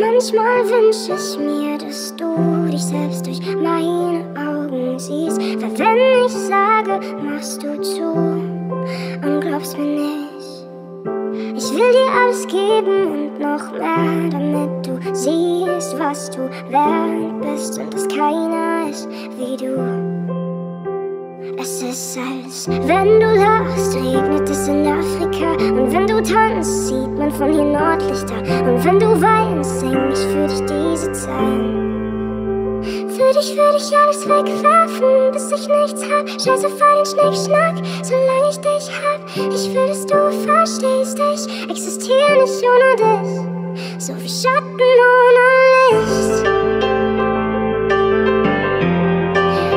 Manchmal wünsche ich mir, dass du dich selbst durch meine Augen siehst. Weil wenn ich sage, machst du zu und glaubst mir nicht. Ich will dir alles geben und noch mehr, damit du siehst, was du wert bist und dass keiner ist wie du. Es ist als wenn du lachst, regnet es in Afrika. Und wenn man von hier Nordlichter. Und wenn du weinst, sing ich für dich diese Zeilen. Für dich würde ich alles wegwerfen, bis ich nichts hab. Scheiße auf den Schnickschnack, solange ich dich hab. Ich will, dass du verstehst, ich existiere nicht ohne dich. So wie Schatten ohne Licht.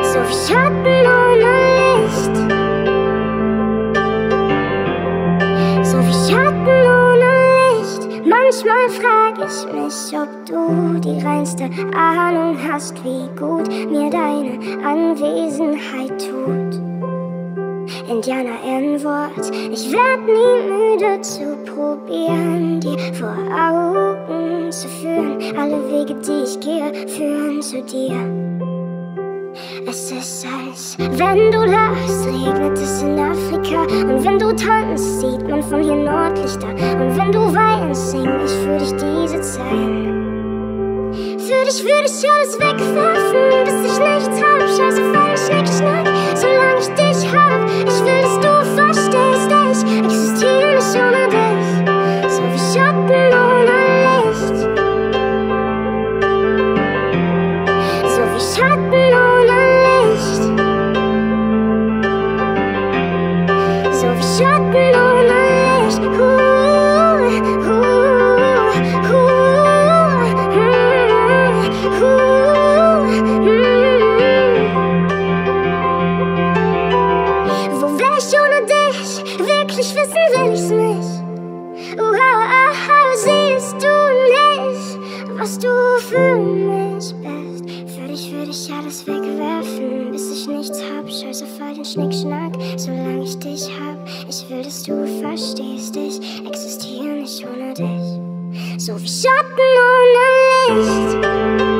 So wie Schatten ohne Licht. Manchmal frag ich mich, ob du die reinste Ahnung hast, wie gut mir deine Anwesenheit tut. Indianer N-Wort, ich werd nie müde zu probieren, dir vor Augen zu führen. Alle Wege, die ich gehe, führen zu dir. Es ist als wenn du lachst, regnet es in Afrika. Und wenn du tanzt, sieht man von hier Nordlichter. Und wenn du ich für dich diese Zeilen. Für dich würde ich alles wegwerfen, bis ich nichts hab. Scheiße, fein, Schnick, Schnack, solange ich dich hab. Ich will, dass du verstehst, ich existiere nicht ohne dich. So wie Schatten ohne Licht. So wie Schatten ohne Licht. So wie Schatten nicht. Ah, siehst du nicht, was du für mich bist? Für dich würde ich alles wegwerfen, bis ich nichts hab. Scheiß auf all den Schnickschnack, solange ich dich hab. Ich will, dass du verstehst, ich existiere nicht ohne dich. So wie Schatten ohne Licht.